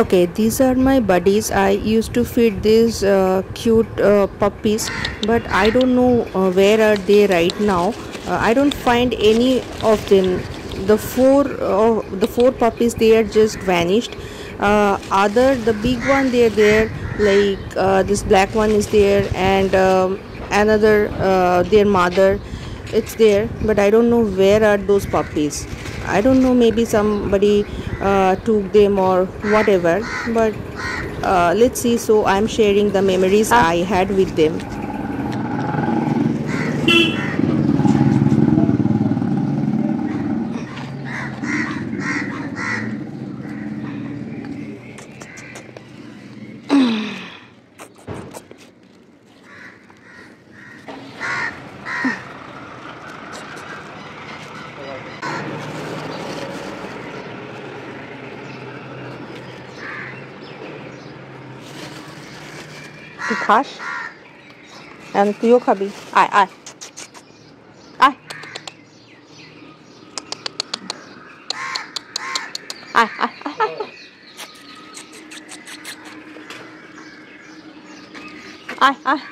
okay these are my buddies. I used to feed these uh, cute uh, puppies but i don't know uh, where are they right now. Uh, i don't find any of them. The four uh, the four puppies they are just vanished. Uh, other the big one they're there like this black one is there and um, another their mother it's there but i don't know where are those puppies. I don't know maybe somebody uh, took them or whatever. But uh, let's see. So i'm sharing the memories i had with them তুই খাস এখন তুইও খাবি আয় আয় আয় আয় আয় আয় আয়